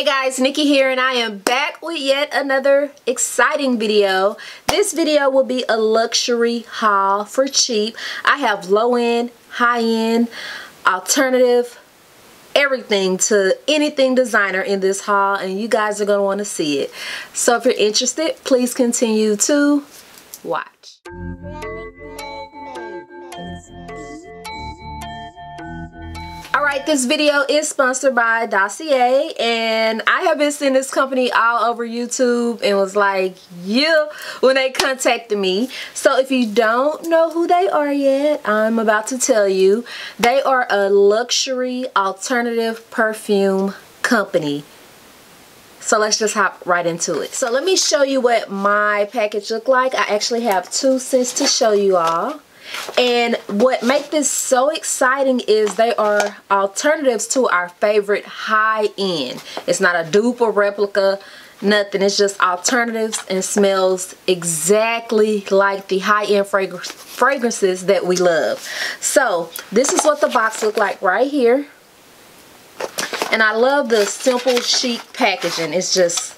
Hey guys, Nikki here and I am back with yet another exciting video. This video will be a luxury haul for cheap. I have low-end, high-end, alternative, everything to anything designer in this haul and you guys are going to want to see it. So if you're interested, please continue to watch. Alright, this video is sponsored by Dossier and I have been seeing this company all over YouTube and was like, yeah, when they contacted me. So if you don't know who they are yet, I'm about to tell you. They are a luxury alternative perfume company. So let's just hop right into it. So let me show you what my package looked like. I actually have two scents to show you all. And what make this so exciting is they are alternatives to our favorite high-end. It's not a dupe or replica, nothing. It's just alternatives and smells exactly like the high-end fragrances that we love. So this is what the box look like right here. And I love the simple chic packaging. It's just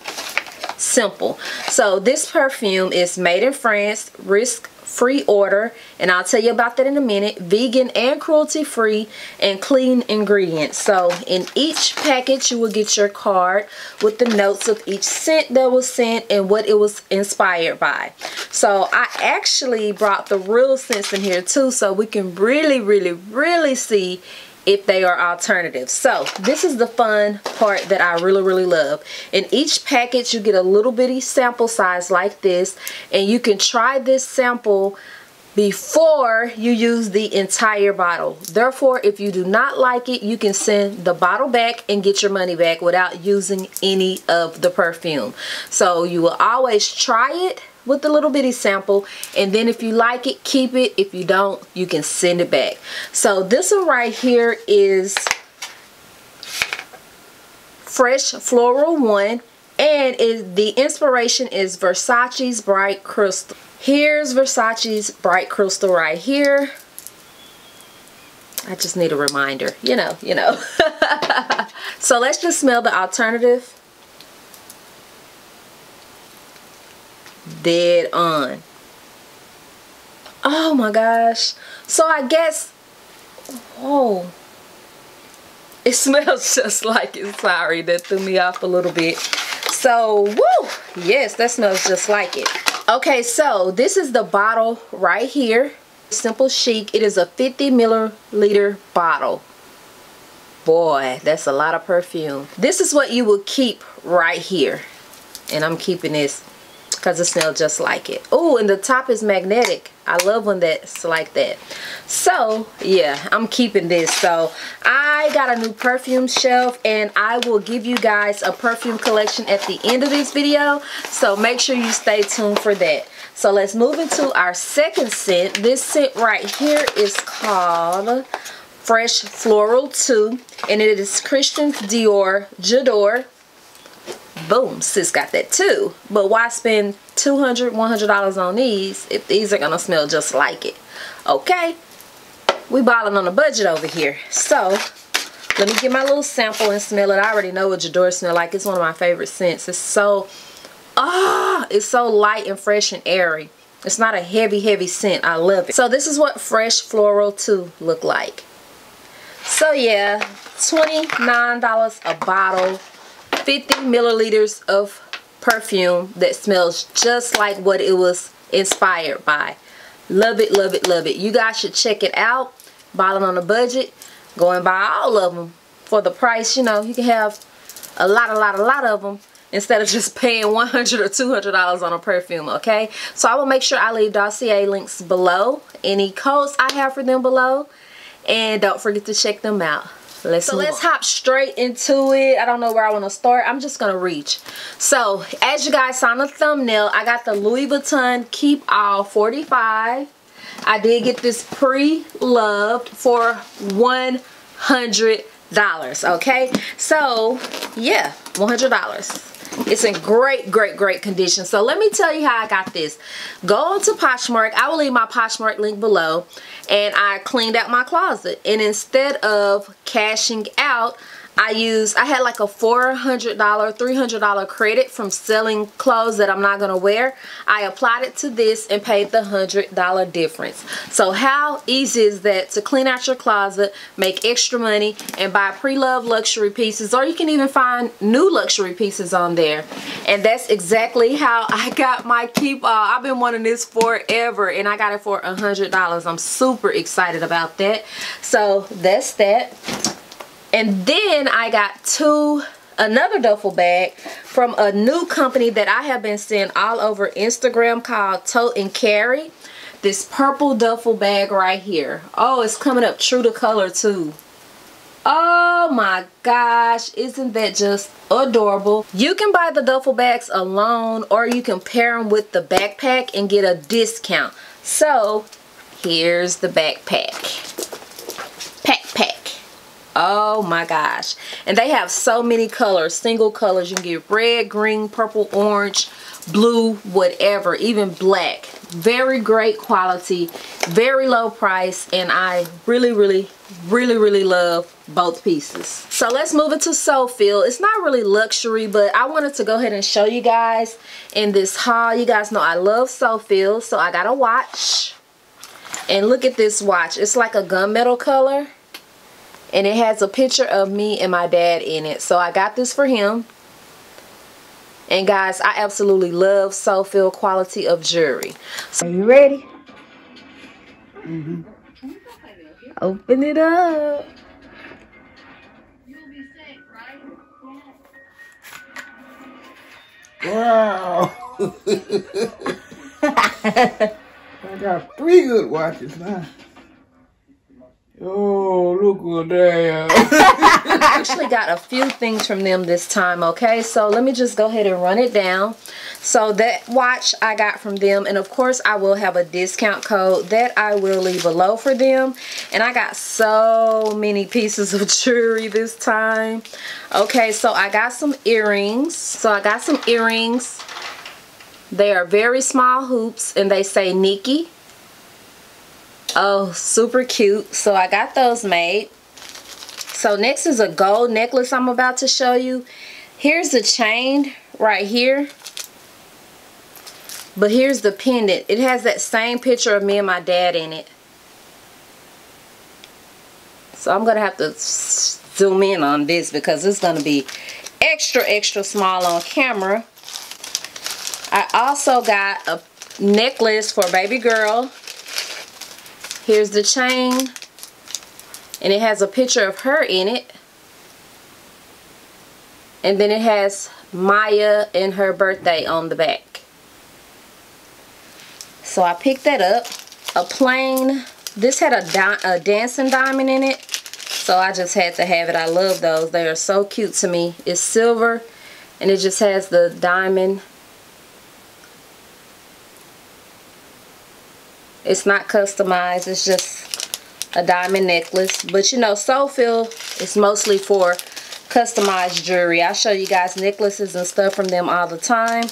simple. So this perfume is made in France, risk free order and I'll tell you about that in a minute vegan and cruelty free and clean ingredients. So in each package you will get your card with the notes of each scent that was sent and what it was inspired by. So I actually brought the real scents in here too so we can really really really see if they are alternatives. So this is the fun part that I really, really love. In each package, you get a little bitty sample size like this, and you can try this sample before you use the entire bottle. Therefore, if you do not like it, you can send the bottle back and get your money back without using any of the perfume. So you will always try it with a little bitty sample and then if you like it keep it. If you don't you can send it back. So this one right here is fresh floral one and it, the inspiration is Versace's bright crystal. Here's Versace's bright crystal right here. I just need a reminder you know you know. So let's just smell the alternative dead on. Oh my gosh. So I guess whoa. It smells just like it. Sorry that threw me off a little bit. So woo. Yes that smells just like it. Okay so this is the bottle right here. Simple chic. It is a 50 milliliter bottle. Boy that's a lot of perfume. This is what you will keep right here. And I'm keeping this because it smells just like it. Oh, and the top is magnetic. I love when that's like that. So, yeah, I'm keeping this. So, I got a new perfume shelf and I will give you guys a perfume collection at the end of this video. So, make sure you stay tuned for that. So, let's move into our second scent. This scent right here is called Fresh Floral 2 and it is Christian Dior J'adore boom sis got that too. But why spend 200 100 dollars on these if these are gonna smell just like it? Okay we balling on a budget over here. So let me get my little sample and smell it. I already know what J'adore smell like. It's one of my favorite scents. It's so ah it's so light and fresh and airy. It's not a heavy heavy scent. I love it. So this is what fresh floral 2 look like. So yeah $29 a bottle 50 milliliters of perfume that smells just like what it was inspired by. Love it, love it, love it. You guys should check it out. Balling on a budget. Go and buy all of them for the price. You know, you can have a lot, a lot, a lot of them instead of just paying 100 or $200 on a perfume, okay? So I will make sure I leave Dossier links below. Any codes I have for them below. And don't forget to check them out let's so let's on. hop straight into it. I don't know where i want to start. I'm just gonna reach. So as you guys saw on the thumbnail i got the louis vuitton keep all 45 i did get this pre-loved for 100 dollars okay? So yeah 100 dollars it's in great, great, great condition. So let me tell you how I got this. Go on to Poshmark. I will leave my Poshmark link below. And I cleaned out my closet. And instead of cashing out, I used, I had like a $400, $300 credit from selling clothes that I'm not going to wear. I applied it to this and paid the $100 difference. So how easy is that to clean out your closet, make extra money, and buy pre-loved luxury pieces, or you can even find new luxury pieces on there. And that's exactly how I got my Keep All. I've been wanting this forever, and I got it for $100. I'm super excited about that. So that's that. And then I got two another duffel bag from a new company that I have been seeing all over Instagram called Tote and Carry. This purple duffel bag right here. Oh, it's coming up true to color too. Oh my gosh, isn't that just adorable? You can buy the duffel bags alone or you can pair them with the backpack and get a discount. So, here's the backpack. Oh my gosh. And they have so many colors, single colors. You can get red, green, purple, orange, blue, whatever, even black. Very great quality, very low price, and I really, really, really, really love both pieces. So let's move into Soufeel. It's not really luxury, but I wanted to go ahead and show you guys in this haul. You guys know I love Soufeel, so I got a watch. And look at this watch. It's like a gunmetal color and it has a picture of me and my dad in it so I got this for him and guys I absolutely love Soufeel quality of jewelry so are you ready mm -hmm. open it up Wow. I got three good watches now. Oh, look what they I actually got a few things from them this time, okay? So let me just go ahead and run it down. So that watch I got from them. And of course, I will have a discount code that I will leave below for them. And I got so many pieces of jewelry this time. Okay, so I got some earrings. So I got some earrings. They are very small hoops and they say Nikki. Oh, super cute. So I got those made. So next is a gold necklace I'm about to show you. Here's the chain right here. But here's the pendant. It has that same picture of me and my dad in it. So I'm going to have to zoom in on this because it's going to be extra, extra small on camera. I also got a necklace for baby girl. Here's the chain. And it has a picture of her in it. And then it has Maya and her birthday on the back. So I picked that up. A plain, this had a, a dancing diamond in it. So I just had to have it. I love those. They are so cute to me. It's silver and it just has the diamond It's not customized. It's just a diamond necklace. But you know, Soufeel is mostly for customized jewelry. I show you guys necklaces and stuff from them all the time.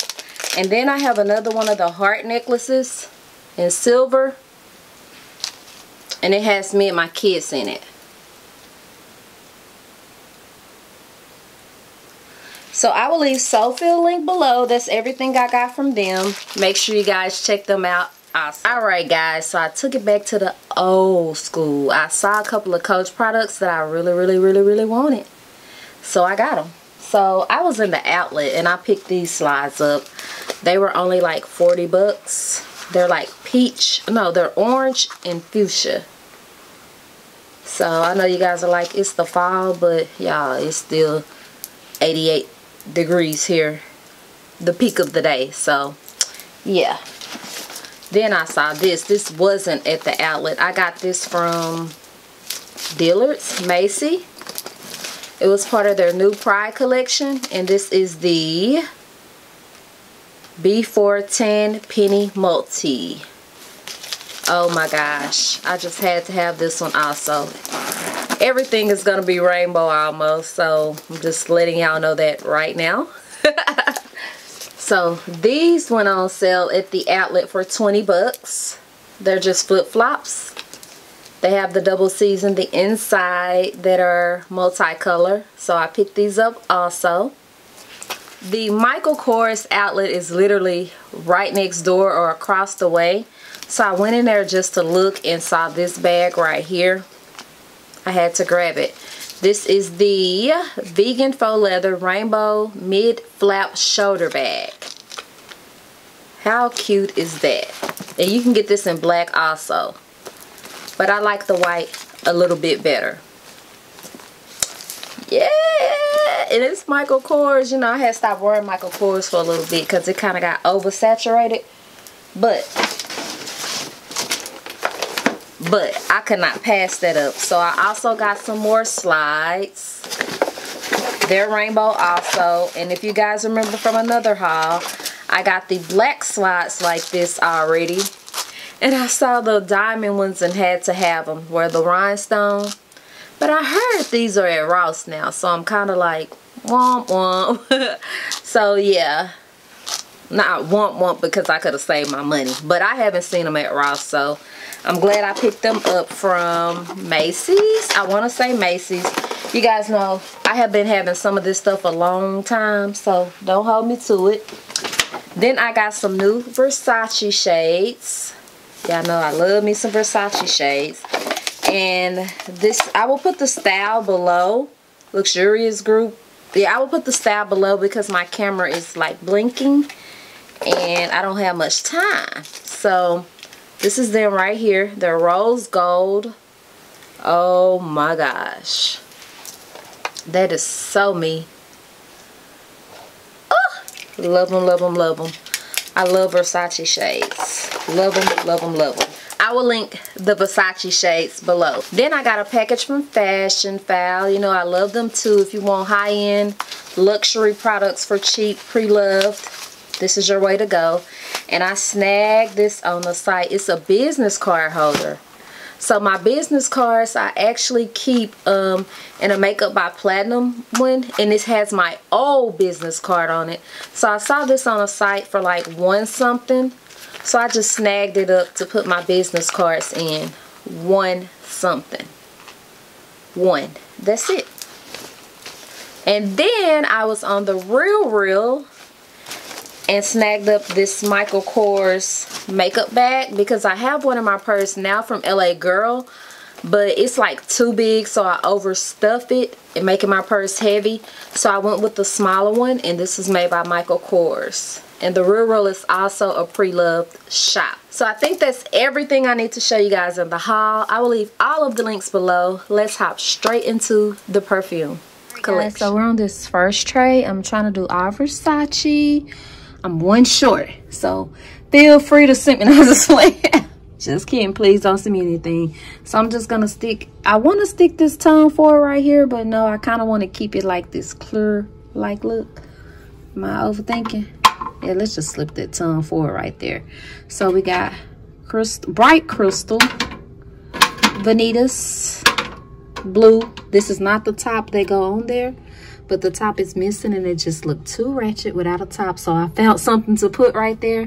And then I have another one of the heart necklaces in silver. And it has me and my kids in it. So I will leave Soufeel link below. That's everything I got from them. Make sure you guys check them out. Awesome. Alright guys, so I took it back to the old school. I saw a couple of Coach products that I really, really, really, really wanted. So I got them. So I was in the outlet and I picked these slides up. They were only like 40 bucks. They're like peach. No, they're orange and fuchsia. So I know you guys are like, it's the fall, but y'all, it's still 88 degrees here. The peak of the day. So, yeah. Then I saw this. This wasn't at the outlet. I got this from Dillard's, Macy. It was part of their new Pride collection. And this is the B410 Penny Multi. Oh my gosh. I just had to have this one also. Everything is going to be rainbow almost. So I'm just letting y'all know that right now. So these went on sale at the outlet for 20 bucks. They're just flip-flops. They have the double C's in the inside that are multicolor. So I picked these up also. The Michael Kors outlet is literally right next door or across the way. So I went in there just to look and saw this bag right here. I had to grab it. This is the Vegan Faux Leather Rainbow Mid Flap Shoulder Bag. How cute is that? And you can get this in black also. But I like the white a little bit better. Yeah, and it's Michael Kors. You know, I had stopped wearing Michael Kors for a little bit because it kind of got oversaturated. But but I could not pass that up. So I also got some more slides. They're rainbow also. And if you guys remember from another haul, I got the black slides like this already. And I saw the diamond ones and had to have them, where the rhinestone. But I heard these are at Ross now, so I'm kind of like, womp womp. so yeah, not womp womp because I could have saved my money. But I haven't seen them at Ross, so I'm glad I picked them up from Macy's. I want to say Macy's. You guys know I have been having some of this stuff a long time, so don't hold me to it. Then I got some new Versace shades. Y'all know I love me some Versace shades. And this, I will put the style below. Luxurious Group. Yeah, I will put the style below because my camera is like blinking. And I don't have much time. So, this is them right here. They're rose gold. Oh my gosh. That is so me. Oh, love them, love them, love them. I love Versace shades. Love them, love them, love them. I will link the Versace shades below. Then I got a package from Fashionphile. You know, I love them too. If you want high-end luxury products for cheap, pre-loved, this is your way to go. And I snagged this on the site. It's a business card holder. So my business cards I actually keep um, in a Makeup by Platinum one. And this has my old business card on it. So I saw this on a site for like one something. So I just snagged it up to put my business cards in. One something. One. That's it. And then I was on the Real Real and snagged up this Michael Kors makeup bag because I have one in my purse now from LA Girl but it's like too big so I overstuff it and making my purse heavy so I went with the smaller one and this is made by Michael Kors and the Real Real is also a pre-loved shop. So I think that's everything I need to show you guys in the haul. I will leave all of the links below. Let's hop straight into the perfume collection. so we're on this first tray. I'm trying to do our Versace. I'm one short. So feel free to send me. No, just playing. just kidding. Please don't send me anything. So I'm just going to stick. I want to stick this Tom Ford right here. But no, I kind of want to keep it like this clear like look. Am I overthinking? Yeah, let's just slip that Tom Ford right there. So we got crystal, bright crystal, Vanitas, blue. This is not the top they go on there but the top is missing and it just looked too ratchet without a top so i found something to put right there.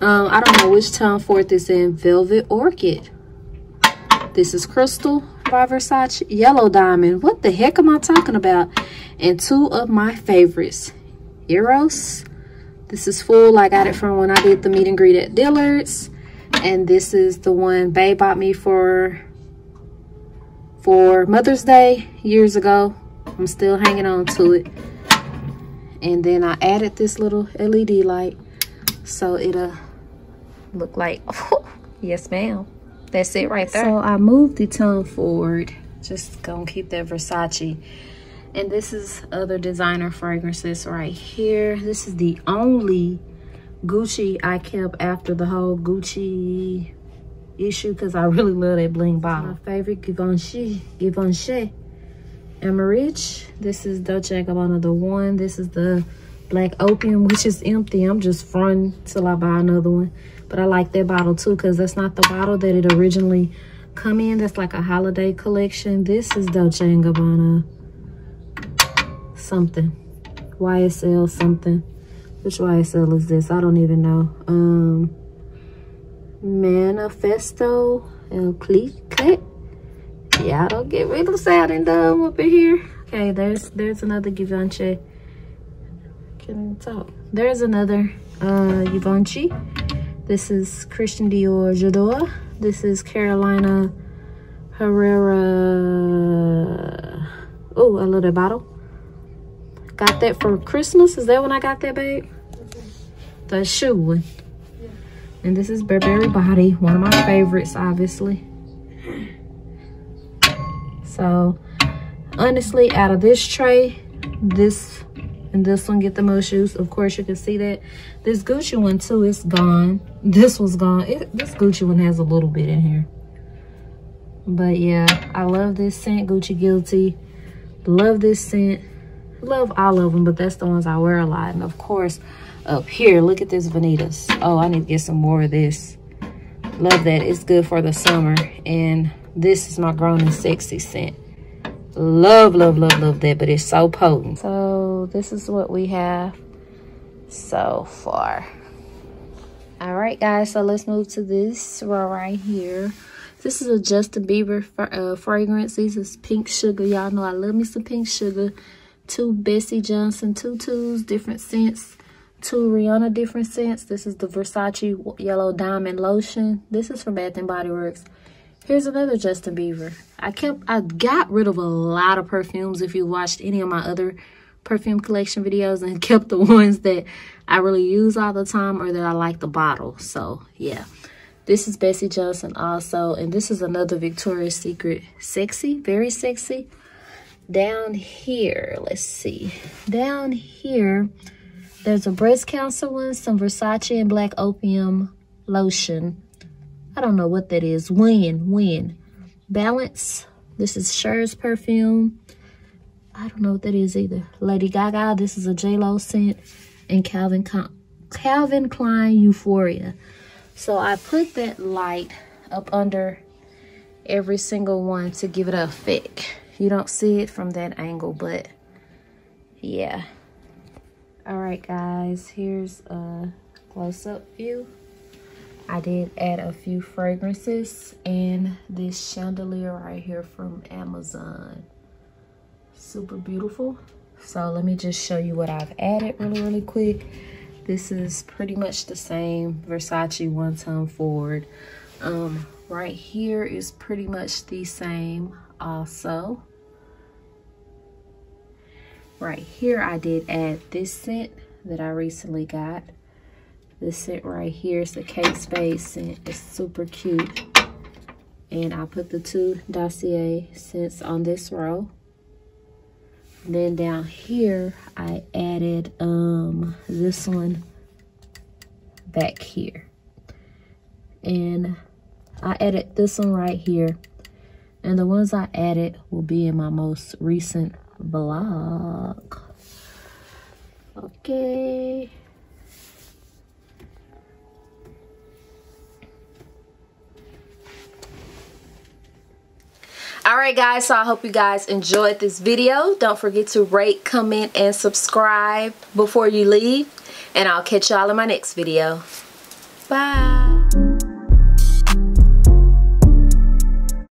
Um, i don't know which Tom Ford this in velvet orchid. This is crystal by versace yellow diamond. What the heck am i talking about? And two of my favorites eros. This is full. I got it from when i did the meet and greet at dillard's. And this is the one babe bought me for for mother's day years ago I'm still hanging on to it. And then I added this little LED light so it'll look like, oh, yes ma'am. That's it right there. So I moved the Tom Ford. Just gonna keep that Versace. And this is other designer fragrances right here. This is the only Gucci I kept after the whole Gucci issue because I really love that bling bottle. My favorite Givenchy. Givenchy. Emerich. This is Dolce & Gabbana the one. This is the Black Opium, which is empty. I'm just fronting till I buy another one. But I like that bottle too because that's not the bottle that it originally come in. That's like a holiday collection. This is Dolce & Gabbana something. YSL something. Which YSL is this? I don't even know. Um, Manifesto El Clique. Y'all don't get real sad and dumb up in here. Okay, there's there's another Givenchy. Can talk. There's another uh Givenchy. This is Christian Dior J'adore. This is Carolina Herrera. Oh, a little bottle. Got that for Christmas. Is that when I got that, babe? The shoe one. And this is Burberry Body, one of my favorites, obviously. So, honestly, out of this tray, this and this one get the most use. Of course, you can see that. This Gucci one, too, is gone. This was gone. It, this Gucci one has a little bit in here. But, yeah, I love this scent, Gucci Guilty. Love this scent. Love all of them, but that's the ones I wear a lot. And, of course, up here, look at this Vanitas. Oh, I need to get some more of this. Love that. It's good for the summer. And this is my grown and sexy scent. Love, love, love, love that, but it's so potent. So this is what we have so far. All right, guys, so let's move to this row right here. This is a Justin Bieber uh, fragrance. This is Pink Sugar. Y'all know I love me some Pink Sugar. Two Betsey Johnson tutus, different scents. Two Rihanna different scents. This is the Versace Yellow Diamond Lotion. This is from Bath & Body Works. Here's another Justin Bieber. I kept, I got rid of a lot of perfumes if you watched any of my other perfume collection videos and kept the ones that I really use all the time or that I like the bottle. So, yeah. This is Betsey Johnson also. And this is another Victoria's Secret Sexy. Very sexy. Down here, let's see. Down here, there's a breast cancer one, some Versace and Black Opium lotion. I don't know what that is. When, when. Balance. This is Cher's perfume. I don't know what that is either. Lady Gaga. This is a J-Lo scent. And Calvin, Calvin Klein Euphoria. So I put that light up under every single one to give it a effect. You don't see it from that angle, but yeah. All right, guys, here's a close-up view. I did add a few fragrances and this chandelier right here from Amazon. Super beautiful. So let me just show you what I've added really, really quick. This is pretty much the same Versace One Tom Ford. Um, right here is pretty much the same also. Right here I did add this scent that I recently got. This scent right here is the Kate Spade scent. It's super cute. And I put the two Dossier scents on this row. Then down here, I added um this one back here. And I added this one right here. And the ones I added will be in my most recent vlog. Okay. Alright guys, so I hope you guys enjoyed this video. Don't forget to rate, comment, and subscribe before you leave. And I'll catch y'all in my next video. Bye.